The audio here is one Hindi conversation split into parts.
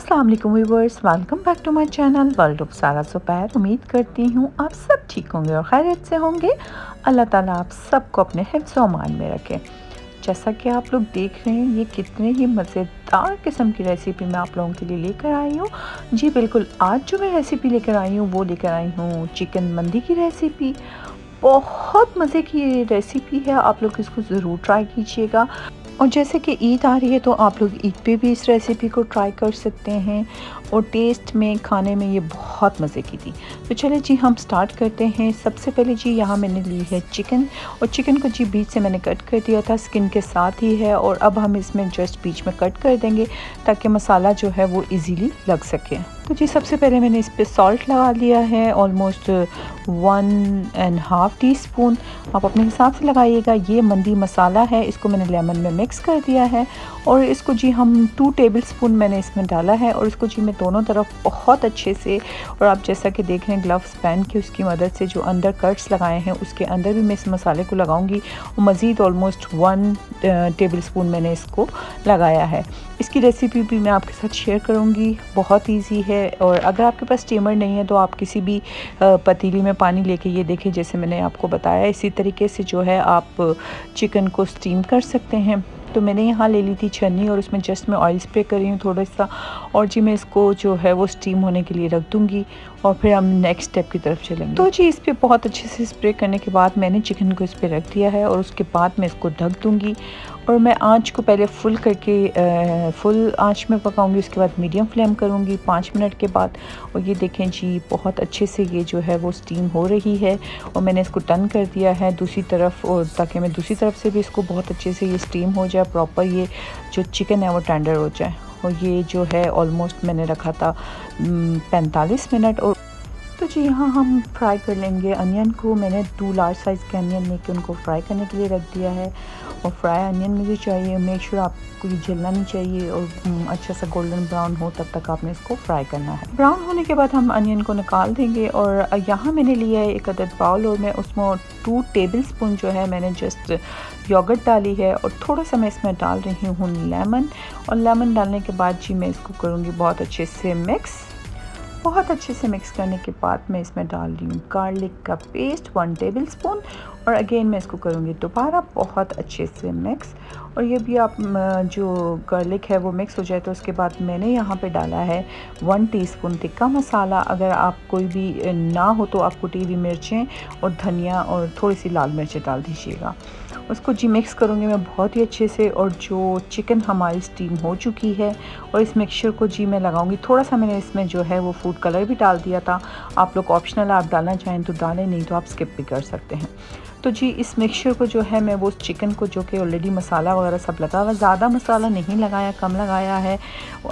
अस्सलाम वालेकुम viewers welcome back to my channel world of Sara सुपैर उम्मीद करती हूँ आप सब ठीक होंगे और खैरियत से होंगे। अल्लाह ताला आप सबको अपने हिफ्स अमान में रखे। जैसा कि आप लोग देख रहे हैं, ये कितने ही मज़ेदार किस्म की रेसिपी मैं आप लोगों के लिए लेकर आई हूँ। जी बिल्कुल, आज जो मैं रेसिपी लेकर आई हूँ, वो लेकर आई हूँ चिकन मंदी की रेसिपी बहुत मज़े की रेसिपी है, आप लोग इसको ज़रूर ट्राई कीजिएगा। और जैसे कि ईद आ रही है तो आप लोग ईद पे भी इस रेसिपी को ट्राई कर सकते हैं। और टेस्ट में, खाने में ये बहुत मज़े की थी। तो चले जी, हम स्टार्ट करते हैं। सबसे पहले जी, यहाँ मैंने ली है चिकन और चिकन को जी, बीच से मैंने कट कर दिया था स्किन के साथ ही है और अब हम इसमें जस्ट बीच में कट कर देंगे ताकि मसाला जो है वो ईज़िली लग सके। तो जी, सबसे पहले मैंने इस पर सॉल्ट लगा लिया है almost one and half teaspoon आप अपने हिसाब से लगाइएगा, ये मंदी मसाला है, इसको मैंने लेमन में मिक्स कर दिया है और इसको जी, हम टू टेबल स्पून मैंने इसमें डाला है और इसको जी, मैं दोनों तरफ़ बहुत अच्छे से, और आप जैसा कि देख रहे हैं ग्लव्स पहन के उसकी मदद से जो अंदर कट्स लगाए हैं, उसके अंदर भी मैं इस मसाले को लगाऊँगी। और मज़ीद ऑलमोस्ट वन टेबल स्पून मैंने इसको लगाया है। इसकी रेसिपी भी मैं आपके साथ शेयर करूँगी। बहुत ईजी है, और अगर आपके पास स्टीमर नहीं है तो आप किसी भी पतीली में पानी लेके ये देखें, जैसे मैंने आपको बताया। इसी तरीके से जो है आप चिकन को स्टीम कर सकते हैं। तो मैंने यहाँ ले ली थी छन्नी और उसमें जस्ट मैं ऑयल स्प्रे कर रही हूँ थोड़ा सा और जी मैं इसको जो है वो स्टीम होने के लिए रख दूँगी और फिर हम नेक्स्ट स्टेप की तरफ़ चलेंगे। तो जी इस पर बहुत अच्छे से स्प्रे करने के बाद मैंने चिकन को इस पर रख दिया है और उसके बाद मैं इसको ढक दूँगी और मैं आँच को पहले फुल करके फुल आँच में पकाऊँगी, उसके बाद मीडियम फ्लेम करूँगी पाँच मिनट के बाद। और ये देखें जी, बहुत अच्छे से ये जो है वो स्टीम हो रही है और मैंने इसको टर्न कर दिया है दूसरी तरफ़ और ताकि मैं दूसरी तरफ़ से भी इसको बहुत अच्छे से ये स्टीम हो जाए प्रॉपर ये जो चिकन है वो टेंडर हो जाए। और ये जो है ऑलमोस्ट मैंने रखा था पैंतालीस मिनट और तो जी यहाँ हम फ्राई कर लेंगे। अनियन को मैंने टू लार्ज साइज़ के अनियन लेके उनको फ्राई करने के लिए रख दिया है। और फ्राई अनियन मुझे चाहिए। मेक श्योर आपको ये जलना नहीं चाहिए और अच्छा सा गोल्डन ब्राउन हो, तब तक आपने इसको फ्राई करना है। ब्राउन होने के बाद हम अनियन को निकाल देंगे और यहाँ मैंने लिया है एक अदद बाउल और मैं उसमें टू टेबल स्पून जो है मैंने जस्ट योगर्ट डाली है और थोड़ा सा मैं इसमें डाल रही हूँ लेमन और लेमन डालने के बाद जी मैं इसको करूँगी बहुत अच्छे से मिक्स बहुत अच्छे से मिक्स करने के बाद मैं इसमें डाल रही हूँ गार्लिक का पेस्ट वन टेबल स्पून और अगेन मैं इसको करूँगी दोबारा बहुत अच्छे से मिक्स और ये भी आप जो गार्लिक है वो मिक्स हो जाए तो उसके बाद मैंने यहाँ पे डाला है वन टीस्पून टिक्का मसाला। अगर आप कोई भी ना हो तो आप कुटी हुई मिर्चें और धनिया और थोड़ी सी लाल मिर्चें डाल दीजिएगा। उसको जी मिक्स करूँगी मैं बहुत ही अच्छे से और जो चिकन हमारी स्टीम हो चुकी है और इस मिक्सचर को जी मैं लगाऊँगी। थोड़ा सा मैंने इसमें जो है वो फ़ूड कलर भी डाल दिया था। आप लोग ऑप्शनल आप डालना चाहें तो डालें, नहीं तो आप स्किप भी कर सकते हैं। तो जी, इस मिक्सचर को जो है मैं वो चिकन को जो कि ऑलरेडी मसाला वगैरह सब लगा हुआ, ज़्यादा मसाला नहीं लगाया, कम लगाया है।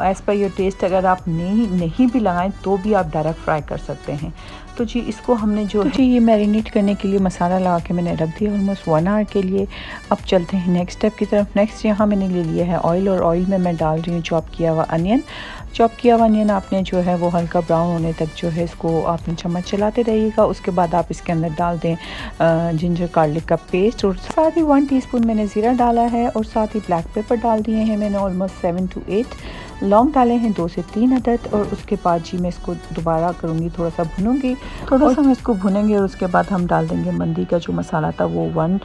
एज़ पर योर टेस्ट अगर आप नहीं नहीं भी लगाएँ तो भी आप डायरेक्ट फ्राई कर सकते हैं। तो जी इसको हमने जो तो जी ये मैरिनेट करने के लिए मसाला लगा के मैंने रख दिया ऑलमोस्ट वन आवर के लिए। अब चलते हैं नेक्स्ट स्टेप की तरफ़। नेक्स्ट यहाँ मैंने ले लिया है ऑयल और ऑयल में मैं डाल रही हूँ चॉप किया हुआ अनियन चॉप किया हुआ अनियन आपने जो है वो हल्का ब्राउन होने तक जो है इसको आपने चम्मच चलाते रहिएगा। उसके बाद आप इसके अंदर डाल दें जिंजर गार्लिक का पेस्ट और साथ ही वन टीस्पून मैंने ज़ीरा डाला है और साथ ही ब्लैक पेपर डाल दिए हैं मैंने ऑलमोस्ट सेवन टू एट लौंग डाले हैं दो से तीन अदद और उसके बाद जी मैं इसको दोबारा करूँगी थोड़ा सा भुनूँगी। थोड़ा सा हम इसको भुनेंगे और उसके बाद हम डाल देंगे मंदी का जो मसाला था वो वन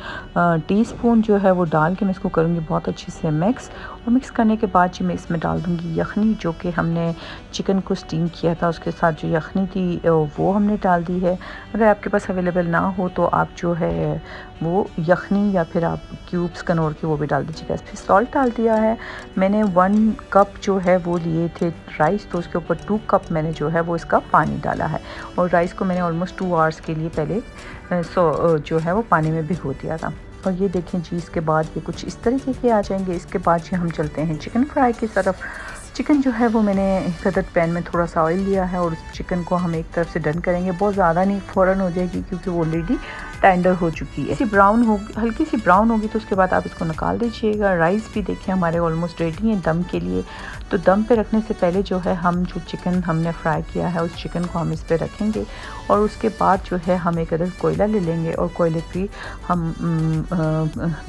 टीस्पून जो है वो डाल के मैं इसको करूँगी बहुत अच्छे से मिक्स। और मिक्स करने के बाद जी मैं इसमें डाल दूँगी यखनी, जो कि हमने चिकन को स्टीम किया था, उसके साथ जो यखनी थी वो हमने डाल दी है। अगर आपके पास अवेलेबल ना हो तो आप जो है, वो यखनी या फिर आप क्यूब्स कनोर के वो भी डाल दीजिएगा। फिर सॉल्ट डाल दिया है। मैंने वन कप जो है, वो लिए थे राइस तो उसके ऊपर टू कप मैंने जो है, वो इसका पानी डाला है। और राइस को मैंने ऑलमोस्ट टू आवर्स के लिए पहले सो जो है, वो पानी में भिगो दिया था। और ये देखें जी, इसके बाद ये कुछ इस तरीके के आ जाएँगे। इसके बाद जी हम चलते हैं चिकन फ्राई की तरफ़। चिकन जो है वो मैंने कदर पैन में थोड़ा सा ऑयल लिया है और उस चिकन को हम एक तरफ़ से डन करेंगे। बहुत ज़्यादा नहीं, फ़ौरन हो जाएगी क्योंकि वो ऑलरेडी टेंडर हो चुकी है। ब्राउन हो, हल्की सी ब्राउन होगी तो उसके बाद आप इसको निकाल दीजिएगा। राइस भी देखिए हमारे ऑलमोस्ट रेडी हैं दम के लिए। तो दम पे रखने से पहले जो है हम जो चिकन हमने फ्राई किया है, उस चिकन को हम इस पर रखेंगे और उसके बाद जो है हम एक अदर कोयला ले लेंगे और कोयले की हम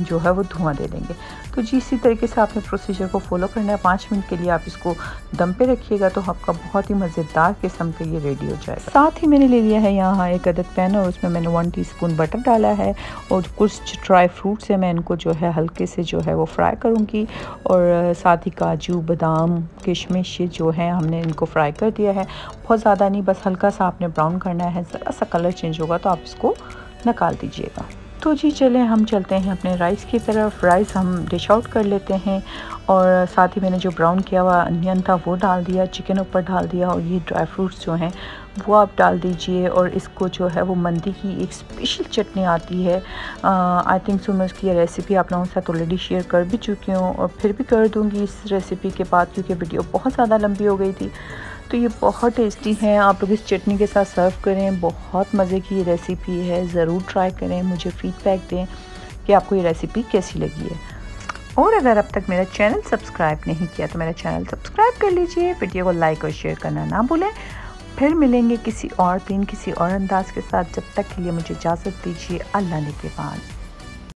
जो है वो धुआँ दे देंगे। तो जी, इसी तरीके से आपने प्रोसीजर को फॉलो करना है। पाँच मिनट के लिए आप इसको दम पे रखिएगा तो आपका बहुत ही मज़ेदार किस्म का ये रेडी हो जाएगा। साथ ही मैंने ले लिया है यहाँ एक अदद पैन और उसमें मैंने वन टीस्पून बटर डाला है और कुछ ड्राई फ्रूट्स है, मैं इनको जो है हल्के से जो है वो फ्राई करूँगी। और साथ ही काजू, बादाम, किशमिश जो है हमने इनको फ्राई कर दिया है। बहुत ज़्यादा नहीं, बस हल्का सा आपने ब्राउन करना है, ज़रा सा कलर चेंज होगा तो आप इसको निकाल दीजिएगा। तो जी चले, हम चलते हैं अपने राइस की तरफ़। राइस हम डिश आउट कर लेते हैं और साथ ही मैंने जो ब्राउन किया हुआ अनियन था, वो डाल दिया चिकन ऊपर डाल दिया और ये ड्राई फ्रूट्स जो हैं, वो आप डाल दीजिए और इसको जो है वो मंदी की एक स्पेशल चटनी आती है। आई थिंक सो मैं उसकी रेसिपी आप लोगों के साथ ऑलरेडी शेयर कर भी चुकी हूँ और फिर भी कर दूँगी इस रेसिपी के बाद क्योंकि वीडियो बहुत ज़्यादा लंबी हो गई थी। तो ये बहुत टेस्टी है। आप लोग इस चटनी के साथ सर्व करें। बहुत मज़े की ये रेसिपी है। ज़रूर ट्राई करें। मुझे फ़ीडबैक दें कि आपको ये रेसिपी कैसी लगी है। और अगर अब तक मेरा चैनल सब्सक्राइब नहीं किया तो मेरा चैनल सब्सक्राइब कर लीजिए। वीडियो को लाइक और शेयर करना ना भूलें। फिर मिलेंगे किसी और दिन, किसी और अंदाज के साथ। जब तक के लिए मुझे इजाज़त दीजिए। अल्लाह ने के बाद।